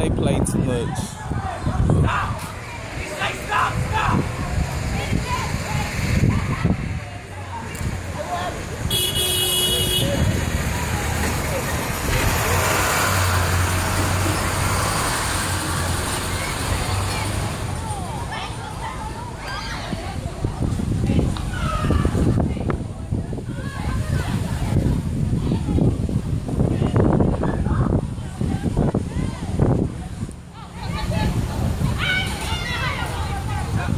they play too much.